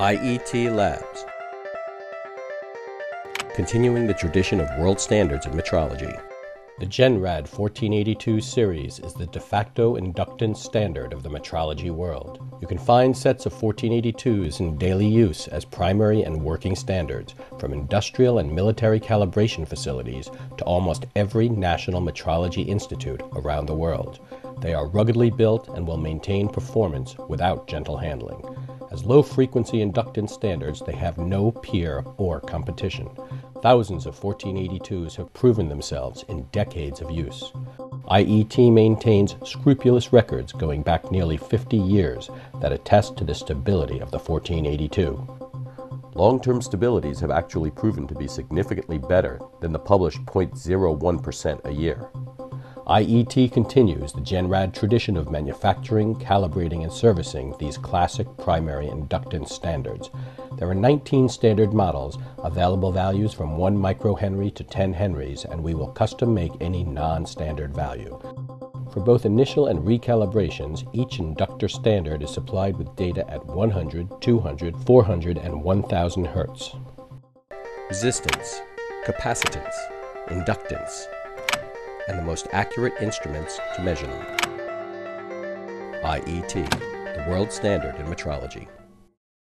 IET Labs. Continuing the tradition of world standards in metrology. The GenRad 1482 series is the de facto inductance standard of the metrology world. You can find sets of 1482s in daily use as primary and working standards, from industrial and military calibration facilities to almost every national metrology institute around the world. They are ruggedly built and will maintain performance without gentle handling. As low frequency inductance standards, they have no peer or competition. Thousands of 1482s have proven themselves in decades of use. IET maintains scrupulous records going back nearly 50 years that attest to the stability of the 1482. Long term stabilities have actually proven to be significantly better than the published 0.01% a year. IET continues the GenRad tradition of manufacturing, calibrating, and servicing these classic primary inductance standards. There are 19 standard models, available values from 1 microhenry to 10 henries, and we will custom make any non standard value. For both initial and recalibrations, each inductor standard is supplied with data at 100, 200, 400, and 1000 Hz. Resistance, capacitance, inductance, and the most accurate instruments to measure them. IET, the world standard in metrology.